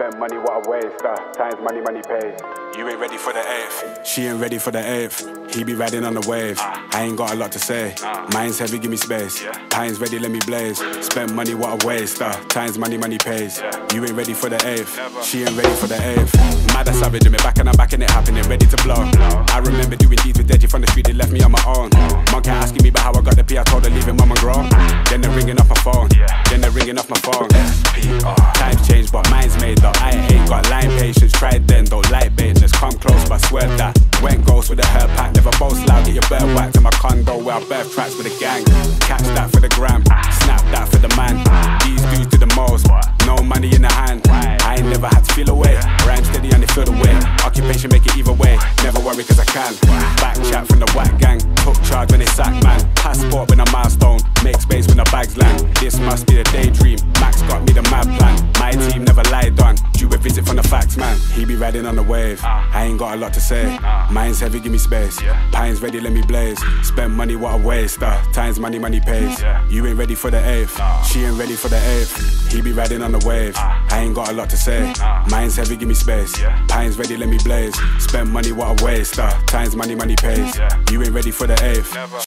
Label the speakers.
Speaker 1: Spend money, what a waste. Uh, times money, money pays.
Speaker 2: You ain't ready for the eighth. She ain't ready for the eighth. He be riding on the wave. I ain't got a lot to say. Mine's heavy, give me space. Pine's ready, let me blaze. Spend money, what a waste. Uh, times money, money pays. You ain't ready for the eighth. She ain't ready for the eighth. Mad as savage, in me back and I'm back and it happening, ready to blow. I remember doing deeds with Deji from the street, they left me on my own. Monkey asking me about how I got the P, I told her leave him mama grow. Then they're ringing off my phone. Then they're ringing off my phone. Times bird whacked in my condo where I birth tracks with a gang. Catch that for the gram. Snap that for the man. These dudes do the most. No money in the hand. I ain't never had to feel away. Rhyme steady and they feel the way. Occupation make it either way. Never worry cause I can. Back chat from the whack gang. Took charge when they sack man. Passport when a milestone. Make space when the bags land. This must be the daydream. Max got me the mad man. He be riding on the wave. I ain't got a lot to say. Mine's heavy, give me space. Pine's ready, let me blaze. Spend money, what a waste. Uh, times money, money pays. You ain't ready for the eighth. She ain't ready for the eighth. He be riding on the wave. I ain't got a lot to say. Mine's heavy, give me space. Pine's ready, let me blaze. Spend money, what a waste. Uh, times money, money pays. You ain't ready for the eighth.